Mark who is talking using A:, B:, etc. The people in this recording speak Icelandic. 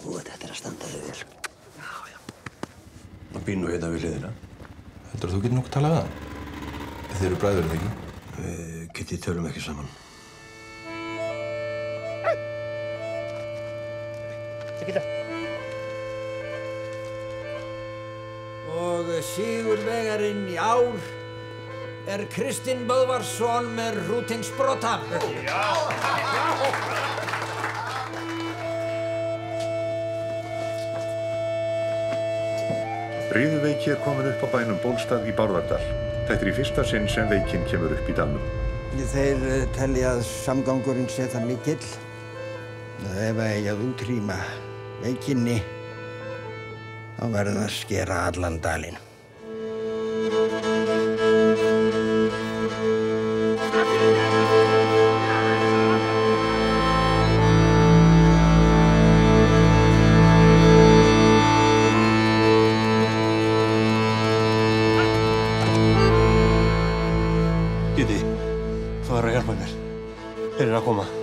A: Þú veit, þetta er að standa þig vel.
B: Það býr nú hérna við hliðina.
C: Heldur þú getur nokkuð talað við hann? Þið eru bræður, eða ekki?
B: Við getið tölum ekki saman.
D: Og sigurvegarinn í ár er Kristinn Böðvarsson með Rútin Sprota.
E: Riðuveiki er komin upp á bænum Bólstað í Bárðardal. Þetta er í fyrsta sinn sem veikin kemur upp í dalnum.
A: Þeir eh, telja að samgangurinn sé það mikill. að Ef að eigi að útrýma veikinni, þá verður það að skera allan dalinn.
B: Giti, þú verður að hjálpa mér.